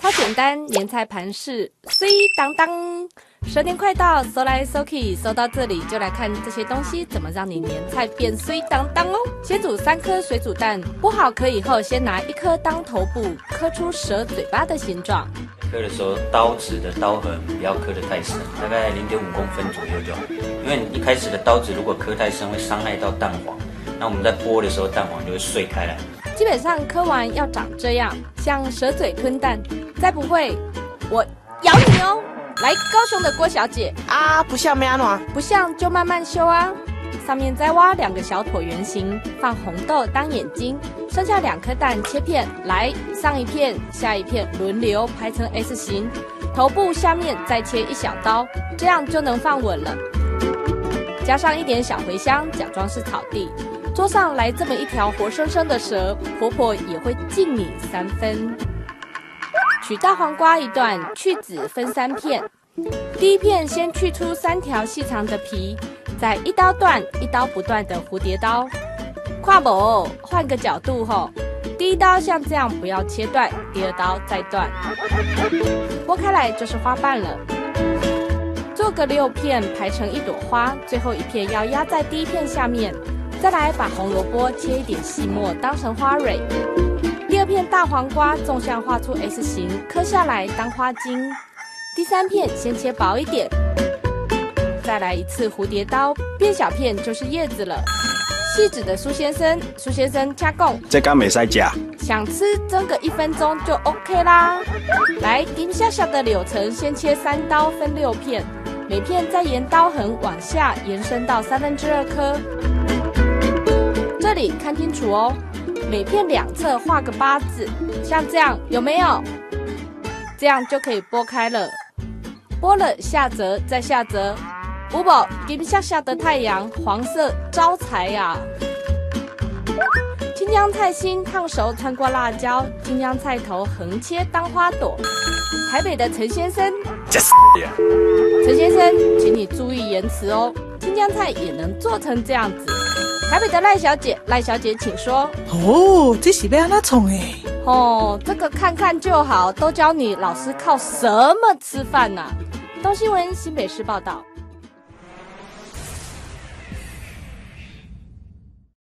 超简单，年菜盘是碎当当。蛇年快到，搜来搜去，搜到这里就来看这些东西怎么让你年菜变碎当当哦。先煮三颗水煮蛋，剥好壳以后，先拿一颗当头部，刻出蛇嘴巴的形状。刻的时候，刀子的刀痕不要刻得太深，大概零点五公分左右就好。因为你一开始的刀子如果刻太深，会伤害到蛋黄。那我们在剥的时候，蛋黄就会碎开来。基本上磕完要长这样，像蛇嘴吞蛋。再不会，我咬你哦！来，高雄的郭小姐啊，不像咩啊？不像就慢慢修啊。上面再挖两个小椭圆形，放红豆当眼睛。剩下两颗蛋切片，来上一片，下一片轮流排成 S 型。头部下面再切一小刀，这样就能放稳了。加上一点小茴香，假装是草地。桌上来这么一条活生生的蛇，婆婆也会敬你三分。取大黄瓜一段，去籽分三片。第一片先去出三条细长的皮，再一刀断，一刀不断的蝴蝶刀。跨步换个角度后，第一刀像这样不要切断，第二刀再断。剥开来就是花瓣了。做个六片排成一朵花，最后一片要压在第一片下面。再来把红萝卜切一点细末，当成花蕊。第二片大黄瓜纵向画出 S 形，刻下来当花茎。第三片先切薄一点。再来一次蝴蝶刀，变小片就是叶子了。细致的苏先生，苏先生加工。这刚没塞夹。想吃蒸个一分钟就 OK 啦。来，丁小小的柳橙先切三刀，分六片，每片再沿刀痕往下延伸到三分之二颗。看清楚哦，每片两侧画个八字，像这样有没有？这样就可以剥开了。剥了下折，再下折。五宝金下下的太阳，黄色招财呀。青江菜心烫熟，穿过辣椒，青江菜头横切当花朵。台北的陈先生，陈先生，请你注意言辞哦。青江菜也能做成这样子。台北的赖小姐，赖小姐，请说。哦，这是要哪种哎？哦，这个看看就好，都教你老师靠什么吃饭呢？东新闻新北市报道。